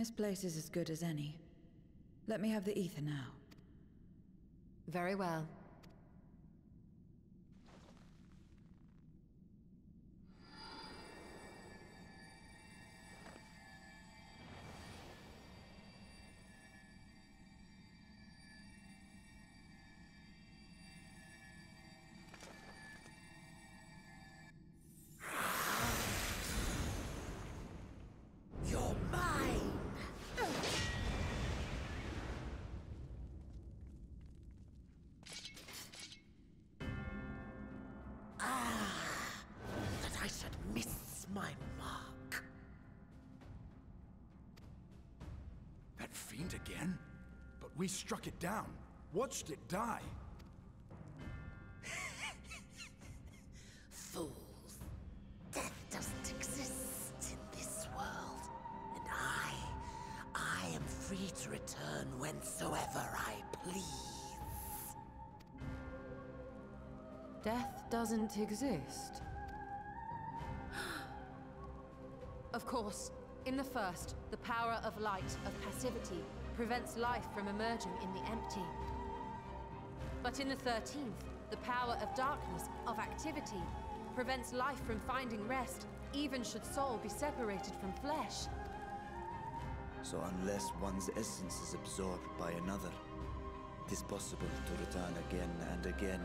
This place is as good as any. Let me have the ether now. Very well. Again? But we struck it down. Watched it die. Fools. Death doesn't exist in this world. And I, I am free to return whensoever I please. Death doesn't exist. of course, in the first, the power of light, of passivity, prevents life from emerging in the empty. But in the 13th, the power of darkness, of activity, prevents life from finding rest, even should soul be separated from flesh. So unless one's essence is absorbed by another, it is possible to return again and again.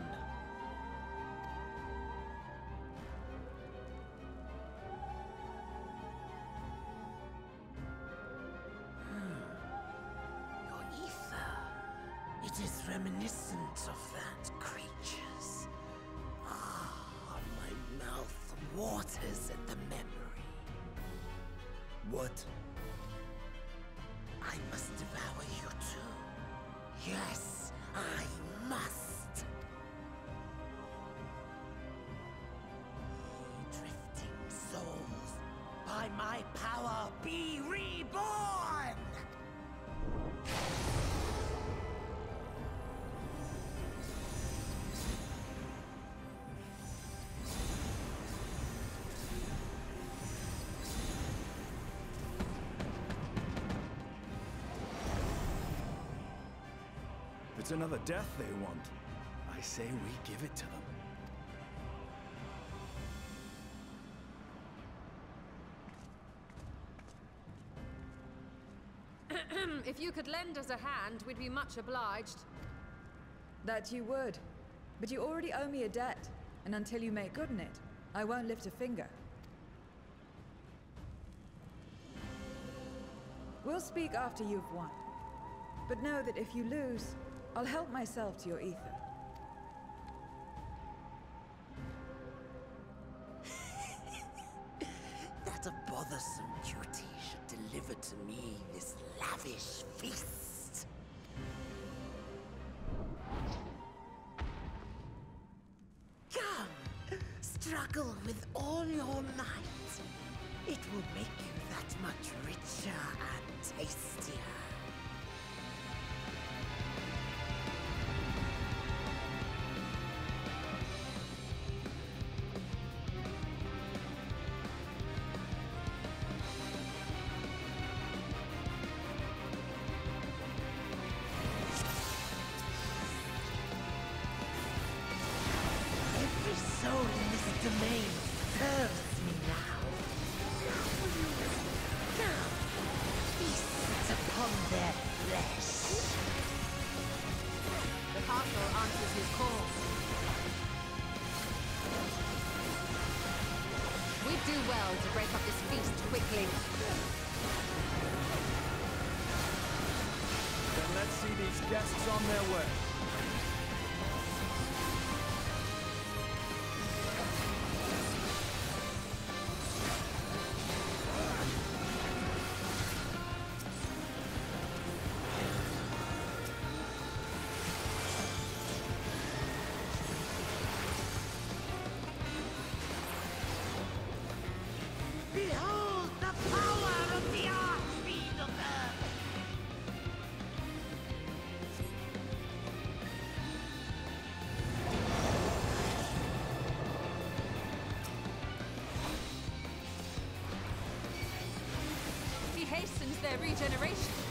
It's another death they want, I say we give it to them. if you could lend us a hand, we'd be much obliged. That you would. But you already owe me a debt, and until you make good on it, I won't lift a finger. We'll speak after you've won. But know that if you lose, I'll help myself to your ether. That a bothersome duty should deliver to me this lavish feast. Come, struggle with all your might. It will make you that much richer and tastier. Do well to break up this feast quickly. Then let's see these guests on their way. Their regeneration.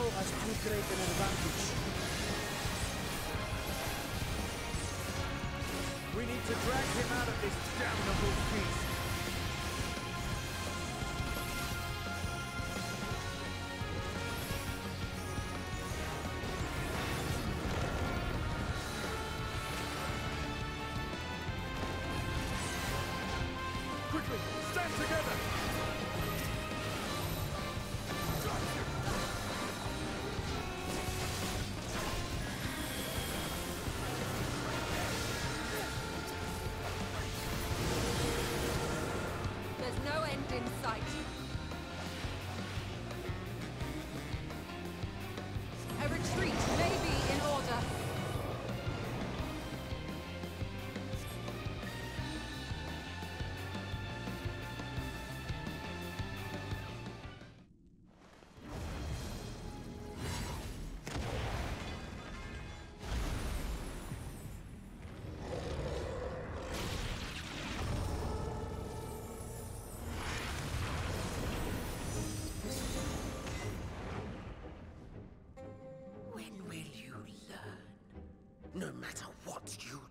An advantage. We need to drag him out of this damnable beast. Quickly, stand together!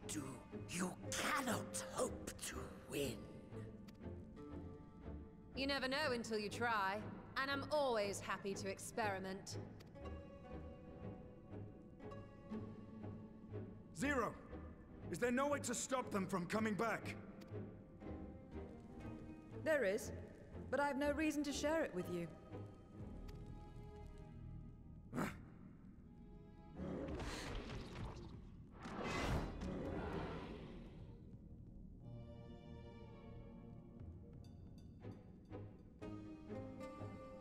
Do, you cannot hope to win. You never know until you try, and I'm always happy to experiment. Zero! Is there no way to stop them from coming back? There is, but I have no reason to share it with you.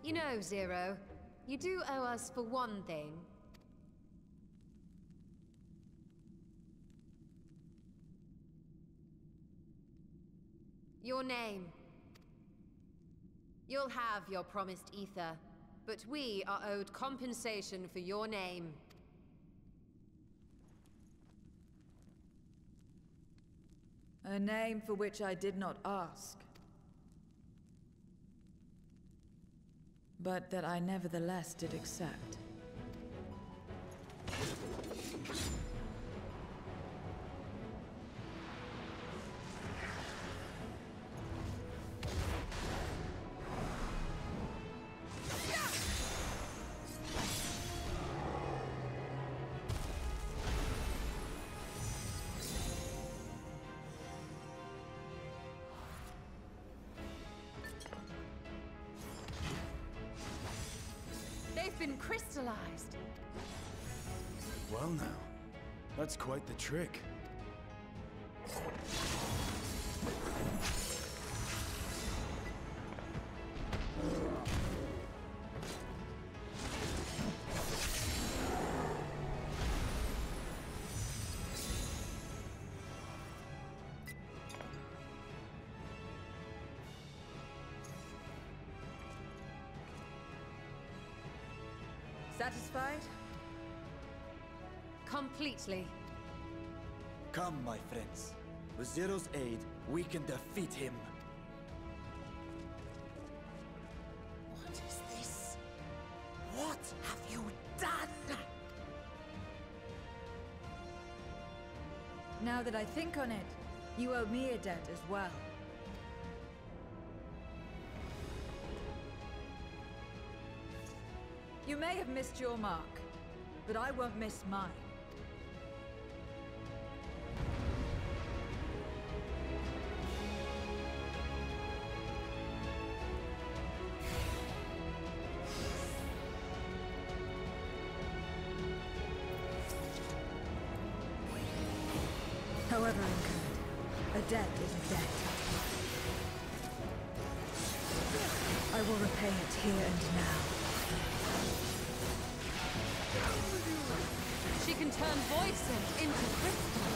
You know, Zero, you do owe us for one thing. Your name. You'll have your promised ether, but we are owed compensation for your name. A name for which I did not ask. But that I nevertheless did accept. Trick. Satisfied? Completely. Come, my friends. With Zero's aid, we can defeat him. What is this? What have you done? Now that I think on it, you owe me a debt as well. You may have missed your mark, but I won't miss mine. However incurred, a debt is a debt. I will repay it here and now. She can turn voidsent into crystal.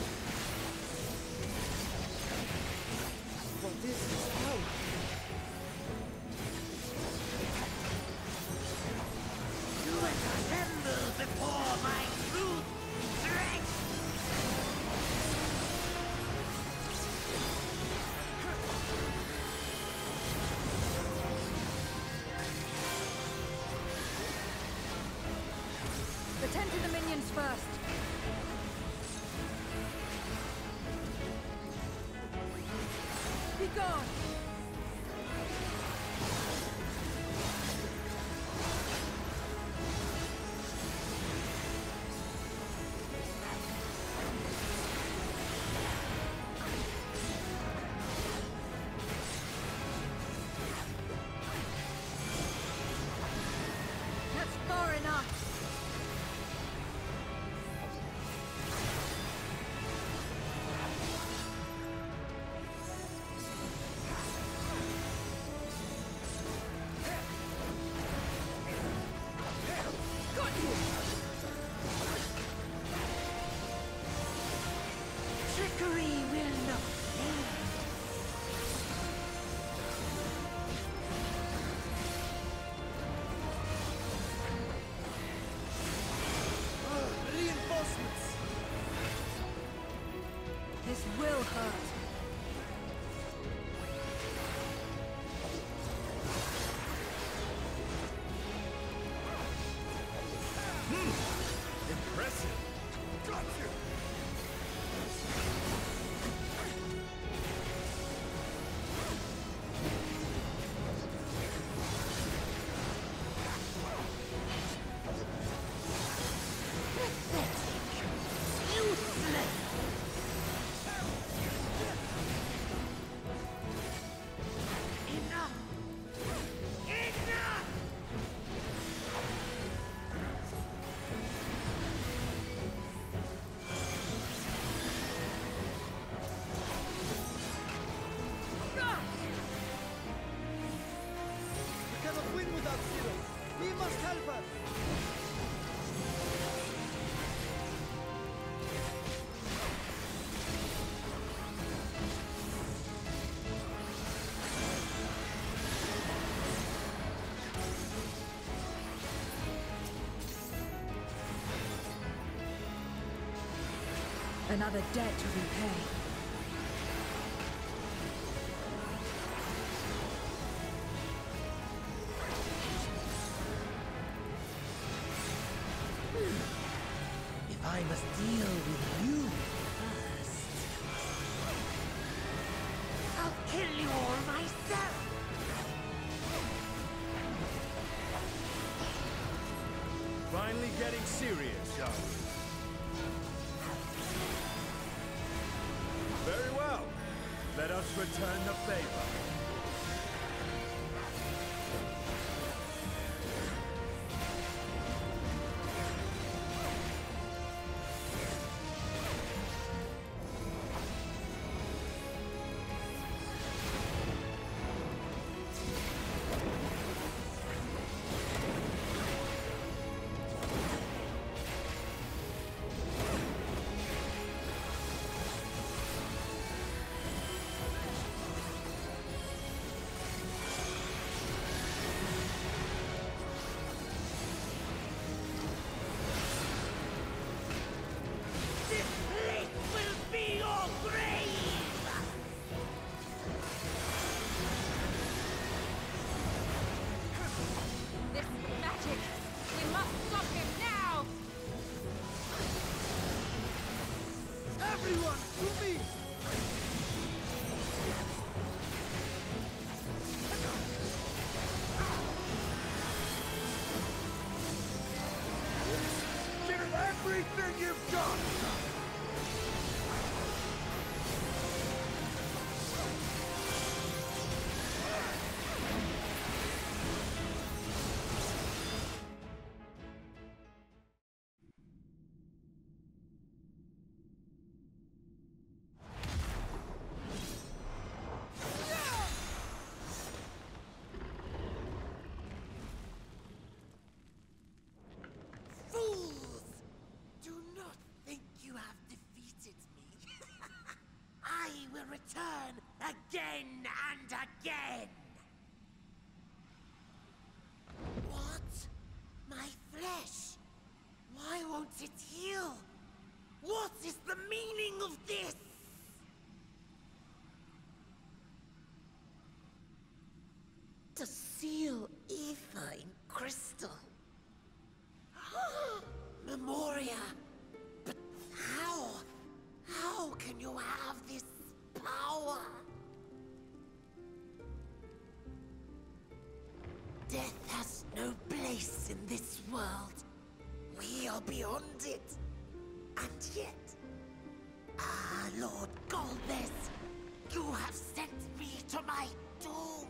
This Another debt to repay. Hmm. If I must deal with you first, I'll kill you all myself! Finally getting serious, are we? Again and again. What? My flesh? Why won't it heal? What is the meaning of this? World. We are beyond it. And yet... Ah, Lord Golbez, you have sent me to my doom.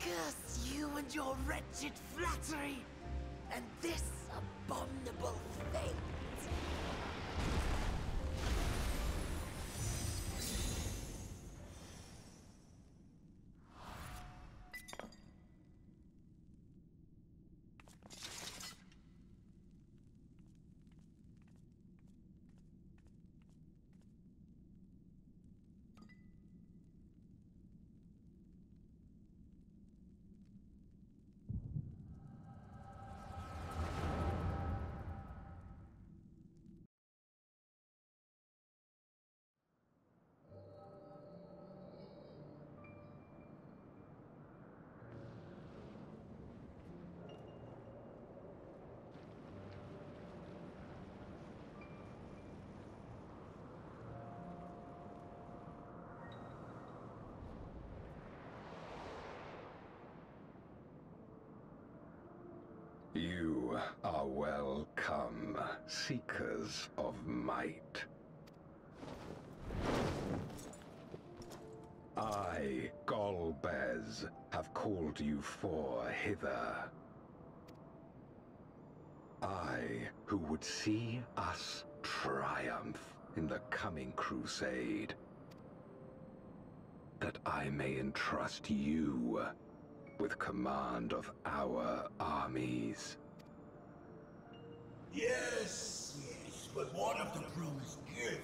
Curse you and your wretched flattery, and this abominable fate. You are welcome, seekers of might. I, Golbez, have called you for hither. I, who would see us triumph in the coming crusade. That I may entrust you with command of our armies. Yes, yes, but what of the promised gift?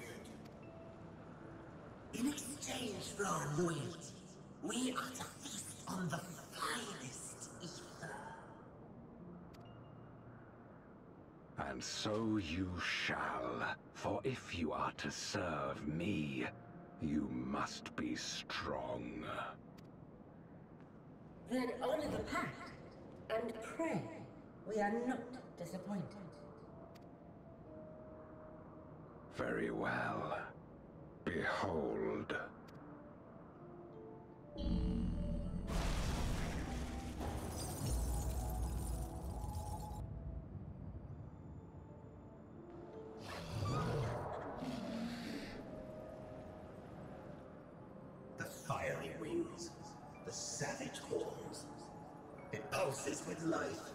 In exchange for our loyalty, we are to feast on the finest ether. And so you shall, for if you are to serve me, you must be strong. Then honor the pact and pray we are not disappointed. Very well. Behold. The fiery wings, the savage horns. It pulses with life.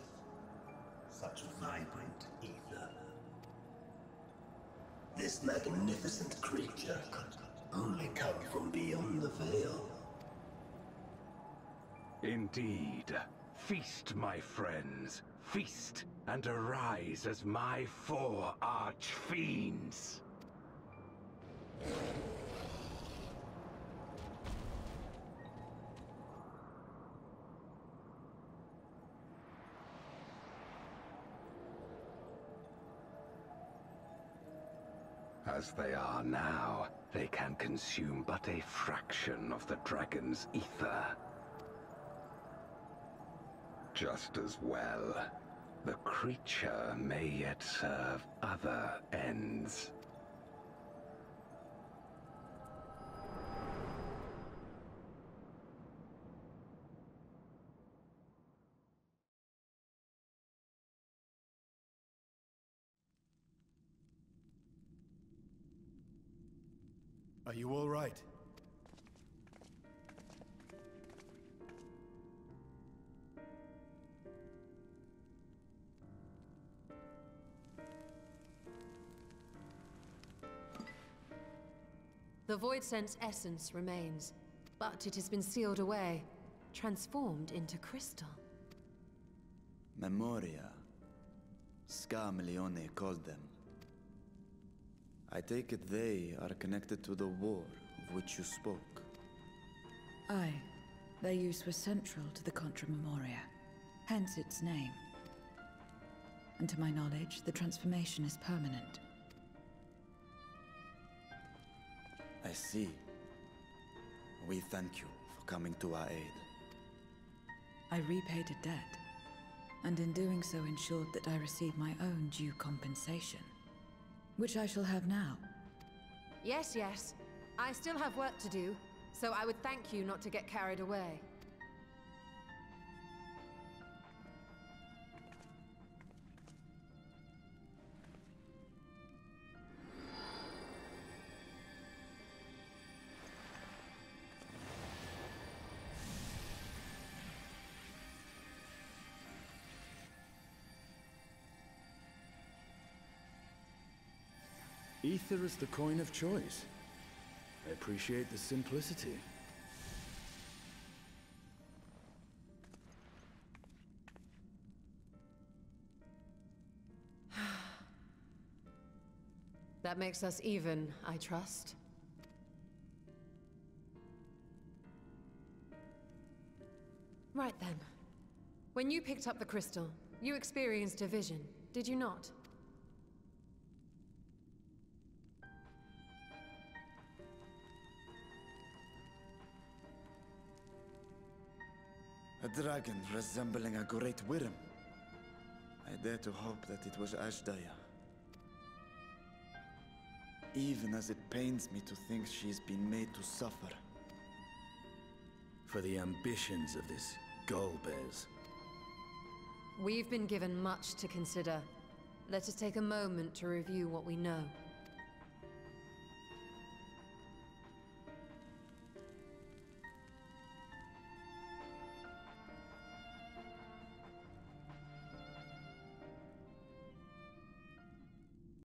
This magnificent creature could only come from beyond the veil. Indeed. Feast, my friends. Feast and arise as my four arch-fiends. As they are now, they can consume but a fraction of the dragon's ether. Just as well, the creature may yet serve other ends. Are you all right? The voidsent's essence remains, but it has been sealed away, transformed into crystal. Memoria. Scarmiglione called them. I take it they are connected to the war of which you spoke. Aye. Their use was central to the Contra Memoria, hence its name. And to my knowledge, the transformation is permanent. I see. We thank you for coming to our aid. I repaid a debt, and in doing so ensured that I received my own due compensation. Which I shall have now. Yes, yes. I still have work to do, so I would thank you not to get carried away. Ether is the coin of choice. I appreciate the simplicity. That makes us even, I trust. Right then. When you picked up the crystal, you experienced a vision, did you not? A dragon resembling a great worm. I dare to hope that it was Azdaja. Even as it pains me to think she's been made to suffer. For the ambitions of this Golbez. We've been given much to consider. Let us take a moment to review what we know.